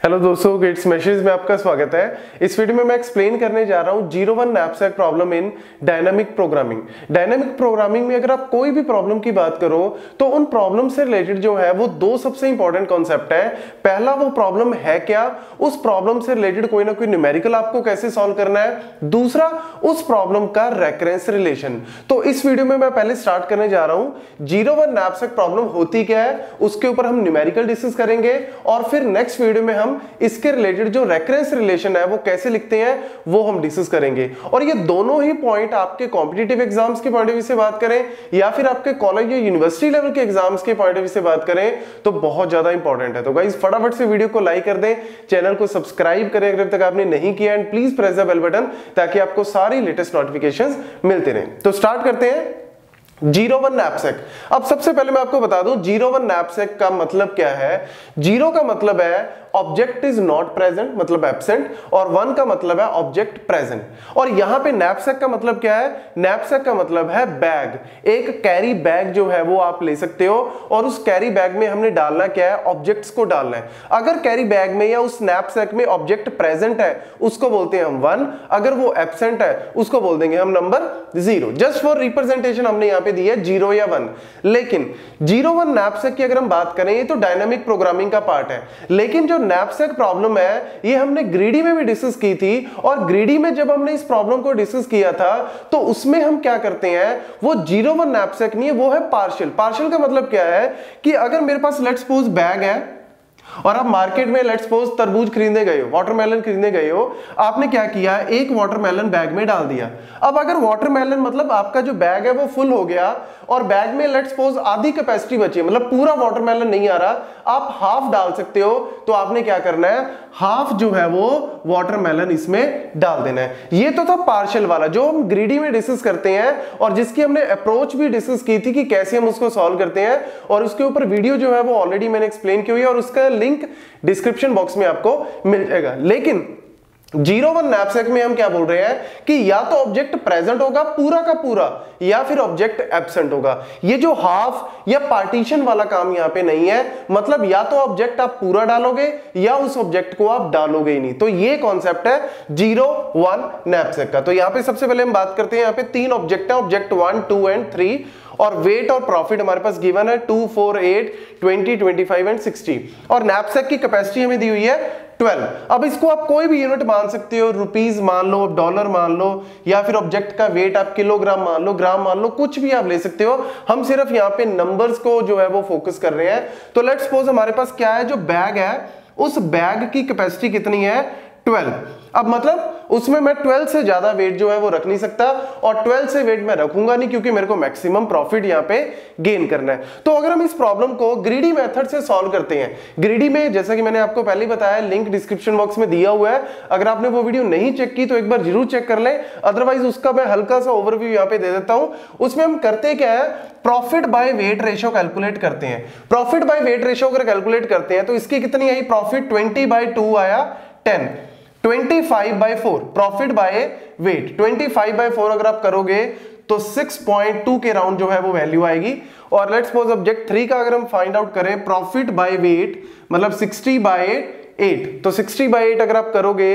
Hello दोस्तों gets message में आपका स्वागत है। इस वीडियो में मैं एक्सप्लेन करने जा रहा हूँ zero one knapsack problem in dynamic programming dynamic programming में अगर आप कोई भी प्रॉब्लम की बात करो तो उन प्रॉब्लम से रिलेटेड जो है, वो दो सबसे इंपॉर्टेंट कॉन्सेप्ट है। पहला वो प्रॉब्लम है क्या? उस प्रॉब्लम से रिलेटेड कोई ना कोई न्यूमेरिकल आपको कैसे सॉल्व करना है? दूसरा, उस प्रॉब्लम का रेकरेंस रिलेशन तो इस वीडियो में मैं पहले स्टार्ट करने जा रहा हूँ। ज़ीरो वन नैपसैक प्रॉब्लम होती क्या है? उसके ऊपर हम न्यूमेरिकल डिस्कस करेंगे और फिर नेक्स्ट वीडियो में हम हम इसके रिलेटेड जो रेफरेंस रिलेशन है, वो कैसे लिखते हैं, वो हम डिस्कस करेंगे। और ये दोनों ही पॉइंट आपके कॉम्पिटेटिव एग्ज़ाम्स के पॉइंट ऑफ़ व्यू से बात करें, या फिर आपके कॉलेज या यूनिवर्सिटी लेवल के एग्ज़ाम्स के पॉइंट ऑफ़ व्यू से बात करें तो बहुत ज़्यादा इंपॉर्टेंट है। तो गाइज़ फटाफट से वीडियो को लाइक कर दें चैनल को सब्सक्राइब करें अगर तक आपने नहीं किया and please press the bell button ताकि आपको सारी लेटेस्ट नोटिफिकेशन मिलते रहे। तो स्टार्ट करते हैं। Zero one knapsack. अब सबसे पहले मैं आपको बता दूँ, ज़ीरो वन नैपसेक का मतलब क्या है? ज़ीरो का मतलब है ऑब्जेक्ट इज़ नॉट प्रेजेंट मतलब एबसेंट और वन का मतलब है ऑब्जेक्ट प्रेजेंट और यहाँ पे नैपसेक का मतलब क्या है? नैपसेक का मतलब है बैग एक कैरी बैग जो है वो आप ले सकते हो, और उस कैरी बैग में हमने डालना क्या है? ऑब्जेक्ट्स को डालना है। अगर कैरी बैग में या उस नैपसेक में ऑब्जेक्ट प्रेजेंट है, उसको बोलते हैं हम वन अगर वो एबसेंट है, उसको बोल देंगे हम number zero just for representation हमने यहाँ पे दी है ज़ीरो या वन। लेकिन ज़ीरो वन नैपसेक की अगर हम बात करें, ये तो डायनामिक प्रोग्रामिंग का पार्ट है। लेकिन जो नैपसेक प्रॉब्लम है, ये हमने ग्रीडी में भी डिस्कस की थी और ग्रीडी में जब हमने इस प्रॉब्लम को डिस्कस किया था तो उसमें हम क्या करते हैं, वो ज़ीरो वन नैपसेक नहीं है, वो है पार्शियल पार्शियल का मतलब क्या है कि अगर मेरे पास लेट्स सपोज़ बैग है और आप मार्केट में लेट्स सपोज़ तरबूज खरीदने गए हो वाटरमेलन खरीदने गए हो, आपने क्या किया? एक वाटरमेलन बैग में डाल दिया। अब अगर वाटरमेलन मतलब आपका जो बैग है वो फुल हो गया और बैग में लेट्स सपोज़ आधी कैपेसिटी बची है मतलब पूरा वाटरमेलन नहीं आ रहा, आप हाफ़ डाल सकते हो तो आपने क्या करना है? हाफ़ जो है वो वाटरमेलन इसमें डाल देना है। ये तो था पार्शल वाला, जो हम ग्रीडी में डिस्कस करते हैं और जिसकी हमने अप्रोच भी डिस्कस की थी कि कैसे हम उसको सॉल्व करते हैं और उसके ऊपर वीडियो जो है वो ऑलरेडी मैंने एक्सप्लेन की हुई है और उसका लिंक डिस्क्रिप्शन बॉक्स में आपको मिल जाएगा। लेकिन ज़ीरो वन नैपसेक में हम क्या बोल रहे हैं कि या तो ऑब्जेक्ट प्रेजेंट होगा पूरा का पूरा, या फिर ऑब्जेक्ट एबसेंट होगा। ये जो हाफ़ या पार्टीशन वाला काम यहाँ पे नहीं है मतलब या तो ऑब्जेक्ट आप पूरा डालोगे, या उस ऑब्जेक्ट को आप डालोगे ही नहीं। तो ये कॉन्सेप्ट है ज़ीरो वन नैपसेक का। तो यहाँ पे सबसे पहले हम बात करते हैं, यहाँ पे तीन ऑब्जेक्ट है object one two and three और वेट और प्रॉफिट हमारे पास गिवन है two four eight twenty twenty five and sixty और नैपसेक की कैपेसिटी हमें दी हुई है 12 अब इसको आप कोई भी यूनिट मान सकते हो रुपीज़ मान लो डॉलर मान लो, या फिर ऑब्जेक्ट का वेट आप किलोग्राम मान लो ग्राम मान लो, कुछ भी आप ले सकते हो। हम सिर्फ़ यहाँ पे नंबर्स को जो है वो फोकस कर रहे हैं। तो लेट्स सपोज़ हमारे पास क्या है? जो बैग है, उस बैग की कैपेसिटी कितनी है? 12 अब मतलब उसमें मैं 12 से ज़्यादा वेट जो है वो रख नहीं सकता और 12 से वेट मैं रखूँगा नहीं क्योंकि मेरे को मैक्सिमम प्रॉफिट यहाँ पे गेन करना है। तो अगर हम इस प्रॉब्लम को ग्रीडी मेथड से सॉल्व करते हैं ग्रीडी में जैसा कि मैंने आपको पहले बताया लिंक डिस्क्रिप्शन बॉक्स में दिया हुआ है। अगर आपने वो वीडियो नहीं चेक की तो एक बार ज़रूर चेक कर ले। अदरवाइज़ उसका मैं हल्का सा ओवरव्यू यहाँ पे दे देता हूँ। उसमें हम करते क्या है? Profit by weight ratio calculate करते हैं। प्रॉफिट बाय वेट रेशियो अगर कैलकुलेट करते हैं तो इसकी कितनी आई? प्रॉफिट ट्वेंटी बाय टू आया ten 25 by four profit by weight twenty five by four अगर आप करोगे तो 6.2 के राउंड जो है वो वैल्यू आएगी और लेट सपोज़ ऑब्जेक्ट थ्री का अगर हम फाइंड आउट करें प्रॉफिट बाय वेट मतलब 60 बाय एट तो 60 बाय एट अगर आप करोगे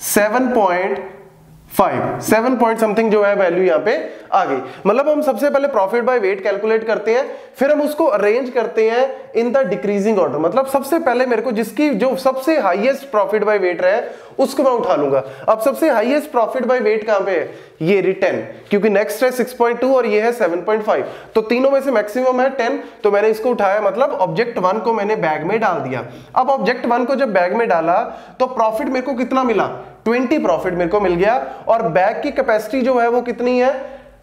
7. फाइव, सेवन पॉइंट समथिंग जो है वैल्यू यहाँ पे आ गई। मतलब हम सबसे पहले प्रॉफिट बाय वेट कैलकुलेट करते हैं, फिर हम उसको अरेंज करते हैं इन द डिक्रीजिंग ऑर्डर मतलब सबसे पहले मेरे को जिसकी जो सबसे हाईएस्ट प्रॉफिट बाय वेट रहे उसको मैं उठा लूँगा। अब सबसे हाईएस्ट प्रॉफिट बाय वेट कहाँ पे है? ये रिटेन क्योंकि नेक्स्ट है 6.2 और ये है 7.5 तो तीनों में से मैक्सिमम है 10 तो मैंने इसको उठाया मतलब ऑब्जेक्ट वन को मैंने बैग में डाल दिया। अब ऑब्जेक्ट वन को जब बैग में डाला तो प्रॉफिट मेरे को कितना मिला? 20 प्रॉफिट मेरे को मिल गया और बैग की कैपेसिटी जो है वो कितनी है?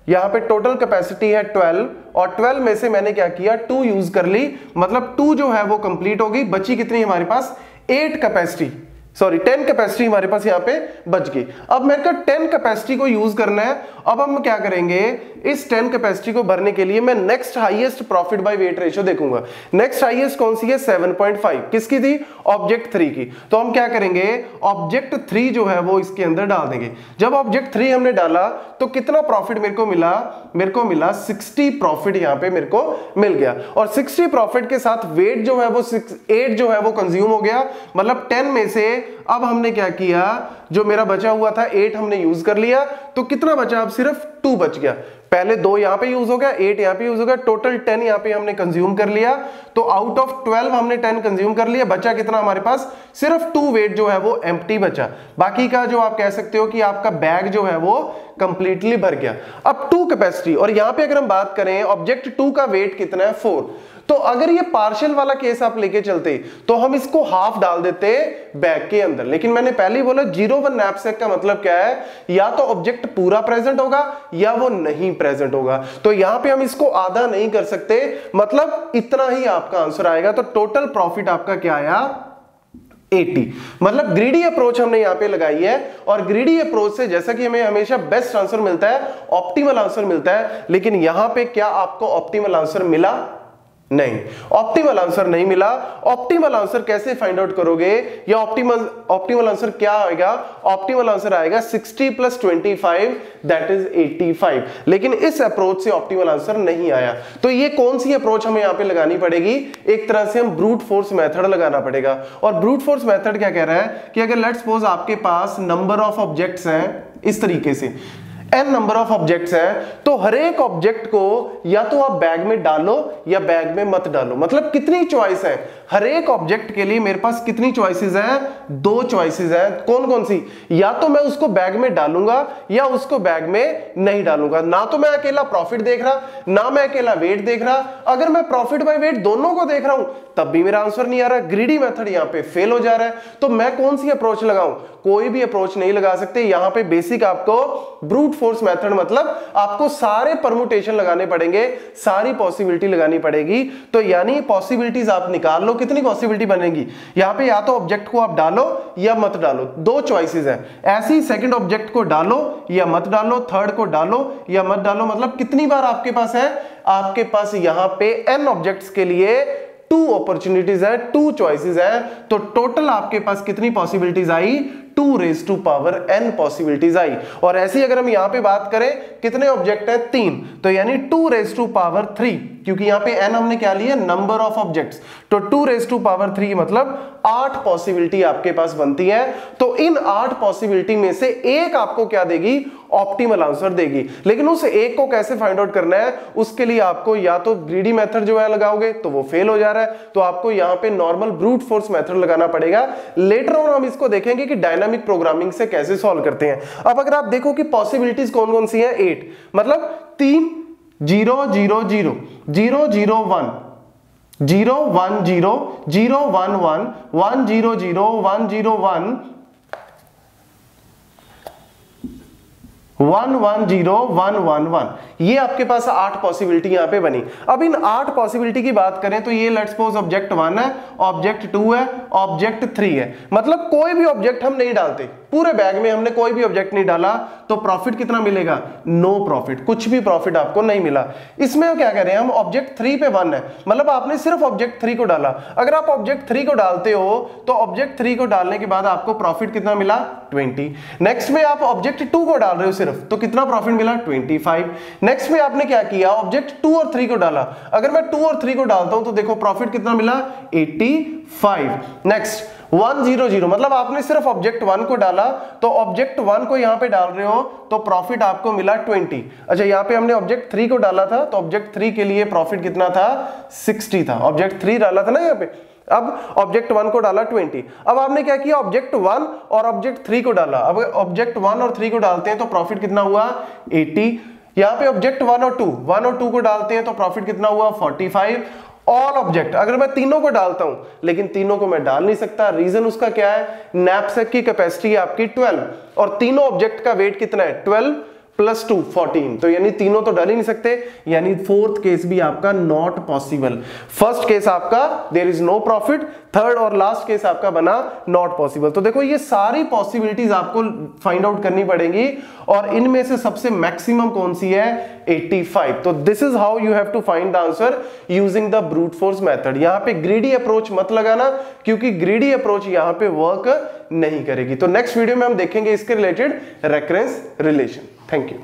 यहाँ पे टोटल कैपेसिटी है 12 और 12 में से मैंने क्या किया? 2 यूज़ कर ली। मतलब 2 जो है वो कंप्लीट होगी बची कितनी हमारे पास? 8 कैपेसिटी सॉरी 10 कैपेसिटी हमारे पास यहाँ पे बच गई। अब मेरे को 10 कैपेसिटी को यूज़ करना है। अब हम क्या करेंगे? इस 10 कैपेसिटी को भरने के लिए मैं next highest profit by weight ratio देखूँगा। नेक्स्ट हाईएस्ट कौन सी है? 7.5 किसकी थी? ऑब्जेक्ट 3 की। तो हम क्या करेंगे? ऑब्जेक्ट 3 जो है वो इसके अंदर डाल देंगे। जब ऑब्जेक्ट 3 हमने डाला तो कितना प्रॉफिट मेरे को मिला? मेरे को मिला 60 प्रॉफिट यहाँ पे मेरे को मिल गया। और 60 प्रॉफिट के साथ वेट जो है वो 8 जो है वो कंज्यूम हो गया। मतलब 10 में से अब हमने क्या किया? जो मेरा बचा हुआ था एट हमने यूज़ कर लिया। तो कितना बचा? अब सिर्फ़ टू बच गया। पहले दो यहाँ पे यूज़ हो गया एट यहाँ पे यूज़ हो गया टोटल टेन यहाँ पे हमने कंज्यूम कर लिया। तो आउट ऑफ़ ट्वेल्व हमने टेन कंज्यूम कर लिया। बचा कितना हमारे पास? सिर्फ़ टू वेट जो है वो एम बचा। बाकी का जो आप कह सकते हो कि आपका बैग जो है वो कंप्लीटली भर गया। अब टू कैपेसिटी और यहाँ पे अगर हम बात करें ऑब्जेक्ट टू का वेट कितना है? फोर तो अगर ये पार्शियल वाला केस आप लेके चलते तो हम इसको हाफ़ डाल देते बैग के अंदर। लेकिन मैंने पहले ही बोला, ज़ीरो वन नैपसेक का मतलब क्या है? या तो ऑब्जेक्ट पूरा प्रेजेंट होगा, या वो नहीं प्रेजेंट होगा। तो यहाँ पे हम इसको आधा नहीं कर सकते। मतलब इतना ही आपका आंसर आएगा। तो टोटल प्रॉफिट आपका क्या आया? 80 मतलब ग्रीडी अप्रोच हमने यहाँ पे लगाई है। और ग्रीडी अप्रोच से जैसा कि हमें हमेशा बेस्ट आंसर मिलता है ऑप्टिमल आंसर मिलता है। लेकिन यहाँ पे क्या आपको ऑप्टिमल आंसर मिला? नहीं। ऑप्टिमल आंसर नहीं मिला। ऑप्टिमल आंसर कैसे फाइंड आउट करोगे? या ऑप्टिमल ऑप्टिमल आंसर क्या आएगा? ऑप्टिमल आंसर आएगा 60 प्लस 25 दैट इज़ 85 लेकिन इस अप्रोच से ऑप्टिमल आंसर नहीं आया। तो ये कौन सी अप्रोच हमें यहाँ पे लगानी पड़ेगी? एक तरह से हम ब्रूट फोर्स मेथड लगाना पड़ेगा। और ब्रूट फोर्स मेथड क्या कह रहा है? कि अगर लेट्स सपोज़ आपके पास नंबर ऑफ़ ऑब्जेक्ट्स हैं, इस तरीके से। एन नंबर ऑफ़ ऑब्जेक्ट्स हैं तो हर एक ऑब्जेक्ट को या तो आप बैग में डालो या बैग में मत डालो। मतलब कितनी चॉइस है? हर एक ऑब्जेक्ट के लिए मेरे पास कितनी चॉइसेस हैं? दो चॉइसेस हैं। कौन कौन सी? या तो मैं उसको बैग में डालूँगा या उसको बैग में नहीं डालूँगा। ना तो मैं अकेला प्रॉफिट देख रहा, ना मैं अकेला वेट देख रहा। अगर मैं प्रॉफिट बाय वेट दोनों को देख रहा हूँ, तब भी मेरा आंसर नहीं आ रहा। ग्रीडी मेथड यहाँ पे फेल हो जा रहा है। तो मैं कौन सी अप्रोच लगाऊँ? कोई भी अप्रोच नहीं लगा सकते। यहाँ पे बेसिक आपको ब्रूट फोर्स मेथड मतलब आपको सारे परमुटेशन लगाने पड़ेंगे, सारी पॉसिबिलिटी लगानी पड़ेगी। तो यानी पॉसिबिलिटीज आप निकाल लो, कितनी पॉसिबिलिटी बनेगी? यहाँ पे या तो ऑब्जेक्ट को आप डालो या मत डालो, दो चॉइसेस हैं। ऐसी सेकंड ऑब्जेक्ट को डालो या मत डालो थर्ड को डालो या मत डालो मतलब कितनी बार आपके पास है? आपके पास यहाँ पे एन ऑब्जेक्ट्स के लिए टू अपॉर्चुनिटीज़ है टू चॉइसेस है। तो टोटल आपके पास कितनी possibilities I? Two raise to power N possibilities आई। और ऐसी अगर हम यहाँ पे बात करें, कितने ऑब्जेक्ट है? तीन। तो यानी two raise to power three क्योंकि यहाँ पे एन हमने क्या लिया? नंबर ऑफ़ ऑब्जेक्ट्स तो two raise to power three मतलब आठ पॉसिबिलिटी आपके पास बनती है। तो इन आठ पॉसिबिलिटी में से एक आपको क्या देगी? ऑप्टिमल आंसर देगी। लेकिन उस एक को कैसे फाइंड आउट करना है? उसके लिए आपको या तो ग्रीडी मेथड जो है लगाओगे तो वो फेल हो जा रहा है। तो आपको यहाँ पे नॉर्मल ब्रूट फोर्स मेथड लगाना पड़ेगा। लेटर ऑन हम इसको देखेंगे कि डायनामिक प्रोग्रामिंग से कैसे सॉल्व करते हैं? अब अगर आप देखो कि पॉसिबिलिटीज कौन कौन सी है? एट मतलब तीन zero zero zero zero zero one zero one zero zero one one one zero zero one zero one one one zero one one one ये आपके पास आठ पॉसिबिलिटी यहाँ पे बनी। अब इन आठ पॉसिबिलिटी की बात करें तो ये लेट्स सपोज़ ऑब्जेक्ट वन है ऑब्जेक्ट टू है ऑब्जेक्ट थ्री है। मतलब कोई भी ऑब्जेक्ट हम नहीं डालते। पूरे बैग में हमने कोई भी ऑब्जेक्ट नहीं डाला तो प्रॉफिट कितना मिलेगा? नो प्रॉफिट कुछ भी प्रॉफिट आपको नहीं मिला। इसमें क्या कह रहे हैं? हम ऑब्जेक्ट थ्री पे वन है। मतलब आपने सिर्फ़ ऑब्जेक्ट थ्री को डाला। अगर आप ऑब्जेक्ट थ्री को डालते हो तो ऑब्जेक्ट थ्री को डालने के बाद आपको प्रॉफिट कितना मिला? ट्वेंटी नेक्स्ट में आप ऑब्जेक्ट टू को डाल रहे हो सिर्फ़ तो कितना प्रॉफिट मिला? ट्वेंटी फाइव नेक्स्ट में आपने क्या किया? ऑब्जेक्ट टू और थ्री को डाला। अगर मैं टू और थ्री को डालता हूँ तो देखो प्रॉफिट कितना मिला? Eighty five next one zero zero मतलब आपने सिर्फ़ ऑब्जेक्ट वन को डाला तो ऑब्जेक्ट वन को यहाँ पे डाल रहे हो तो प्रॉफिट आपको मिला ट्वेंटी अच्छा यहाँ पे हमने ऑब्जेक्ट थ्री को डाला था तो ऑब्जेक्ट थ्री के लिए प्रॉफिट कितना था? सिक्सटी था। ऑब्जेक्ट थ्री डाला था ना यहाँ पे? अब ऑब्जेक्ट वन को डाला 20 अब आपने क्या किया? ऑब्जेक्ट वन और ऑब्जेक्ट थ्री को डाला। अब ऑब्जेक्ट वन और थ्री को डालते हैं तो प्रॉफिट कितना हुआ? एटी यहाँ पे ऑब्जेक्ट वन और टू वन और टू को डालते हैं तो प्रॉफिट कितना हुआ? 45 ऑल ऑब्जेक्ट अगर मैं तीनों को डालता हूँ, लेकिन तीनों को मैं डाल नहीं सकता रीजन उसका क्या है? नैपसेक की कैपेसिटी आपकी 12 और तीनों ऑब्जेक्ट का वेट कितना है? 12 प्लस टू फोर्टीन तो यानी तीनों तो डल ही नहीं सकते, यानी फोर्थ केस भी आपका नॉट पॉसिबल फ़र्स्ट केस आपका there is no profit third और लास्ट केस आपका बना नॉट पॉसिबल तो देखो, ये सारी पॉसिबिलिटीज आपको फाइंड आउट करनी पड़ेगी, और इनमें से सबसे मैक्सिमम कौन सी है? 85 तो this is how you have to find the answer using the brute force method यहाँ पे ग्रीडी अप्रोच मत लगाना, क्योंकि ग्रीडी अप्रोच यहाँ पे वर्क नहीं करेगी। तो नेक्स्ट वीडियो में हम देखेंगे इसके related recurrence relation thank you